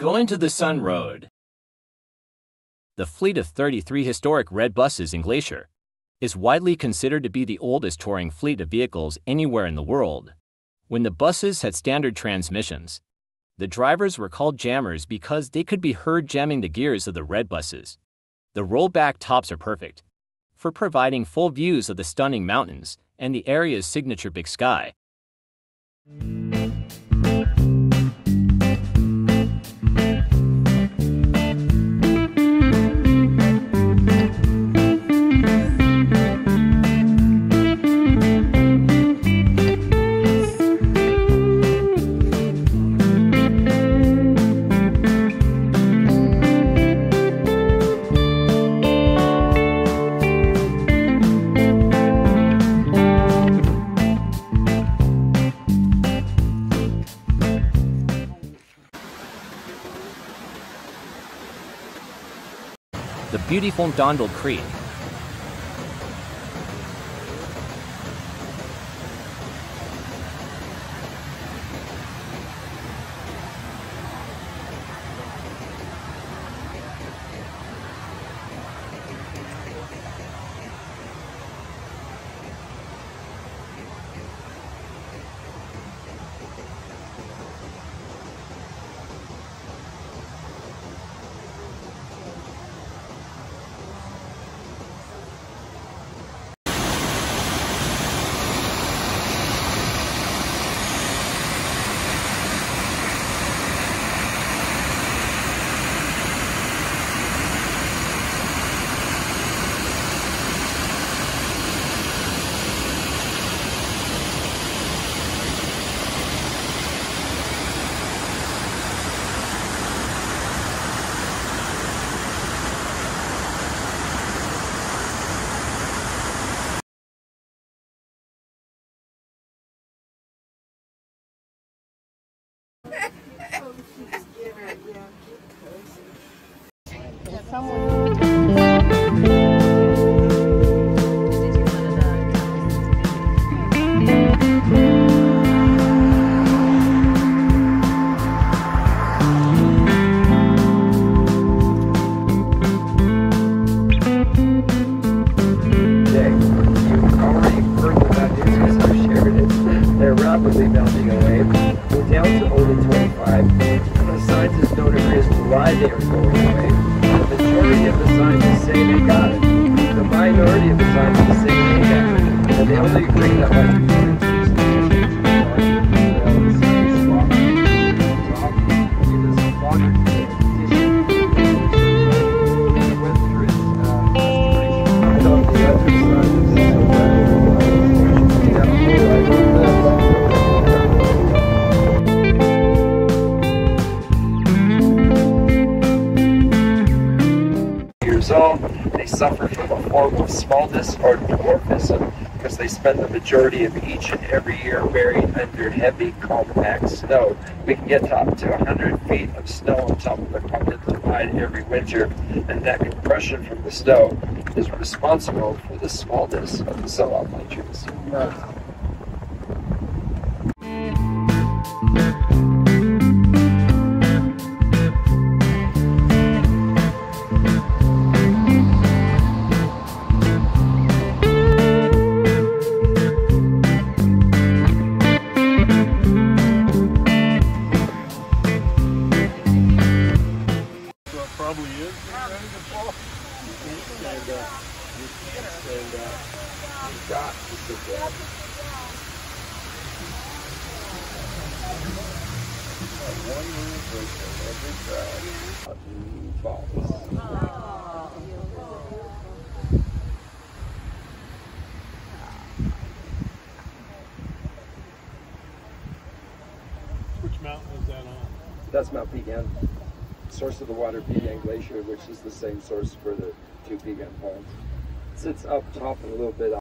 Going to the Sun Road. The fleet of 33 historic red buses in Glacier is widely considered to be the oldest touring fleet of vehicles anywhere in the world. When the buses had standard transmissions, the drivers were called jammers because they could be heard jamming the gears of the red buses. The rollback tops are perfect for providing full views of the stunning mountains and the area's signature big sky. The beautiful Dondal Creek. Scientists don't agree as to why they are going away. The majority of the scientists say they got it. The minority of the scientists say they got it. And they only agree that like They suffer from a form of smallness or dwarfism because they spend the majority of each and every year buried under heavy compact snow. We can get up to 100 feet of snow on top of the continental divide every winter, and that compression from the snow is responsible for the smallness of the subalpine trees. And, uh, You've got to sit down. One every crowd. New Falls. which mountain is that on? That's Mount Piegan. Source of the water, Piegan Glacier, which is the same source for the two Piegan ponds. Sits up top a little bit